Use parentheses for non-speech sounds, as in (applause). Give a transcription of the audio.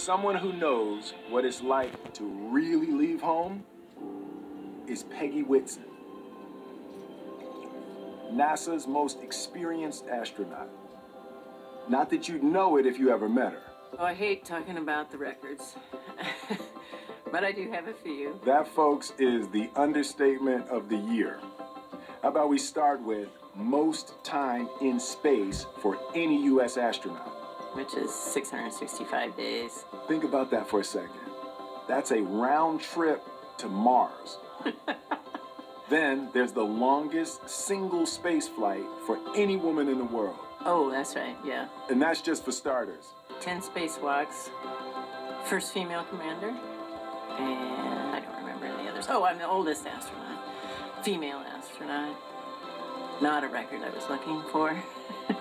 Someone who knows what it's like to really leave home is Peggy Whitson, NASA's most experienced astronaut. Not that you'd know it if you ever met her. Oh, I hate talking about the records. (laughs) but I do have a few. That, folks, is the understatement of the year. How about we start with most time in space for any U.S. astronaut? Which is 665 days. Think about that for a second. That's a round trip to Mars. (laughs) then there's the longest single space flight for any woman in the world. Oh, that's right, yeah. And that's just for starters. 10 spacewalks, first female commander, and I don't remember any others. Oh, I'm the oldest astronaut, female astronaut. Not a record I was looking for. (laughs)